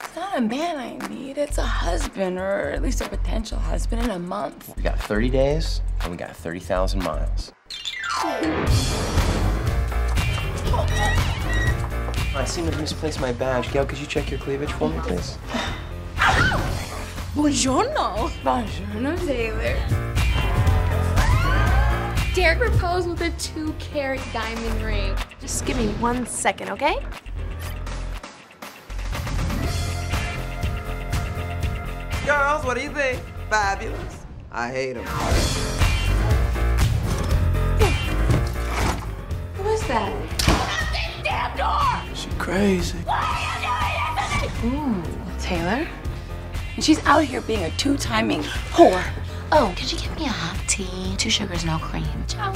It's not a man I need, it's a husband, or at least a potential husband in a month. We got 30 days, and we got 30,000 miles. I seem to have misplaced my badge. Gail, could you check your cleavage for me, please? Buongiorno. Buongiorno, Taylor. Derek proposed with a two carat diamond ring. Just give me one second, okay? Girls, what do you think? Fabulous? I hate them. Who is that? Out this damn door! She crazy. Why are you happy? Ooh, Taylor? And she's out here being a two-timing whore. Oh, could you give me a hot tea? Two sugars, no cream. Ciao.